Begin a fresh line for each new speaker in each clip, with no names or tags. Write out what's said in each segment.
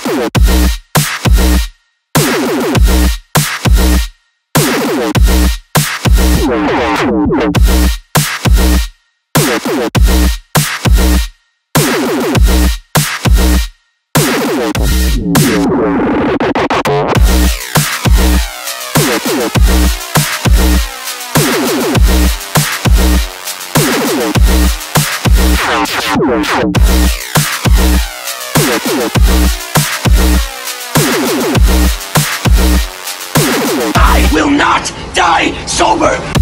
Let's go. will not die sober!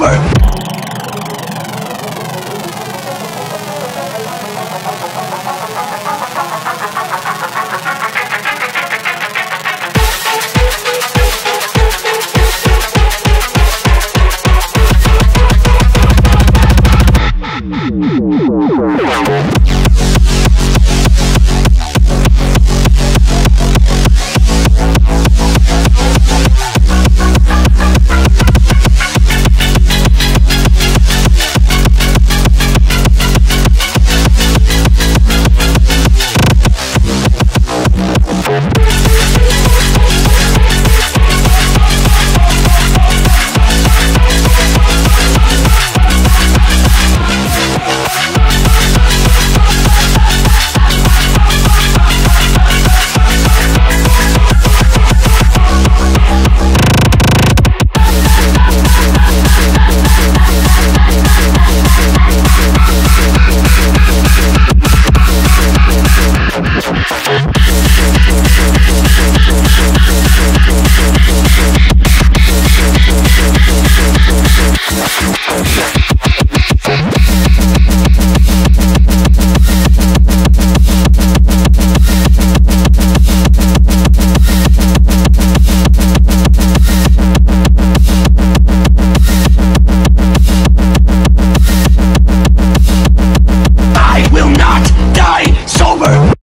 over.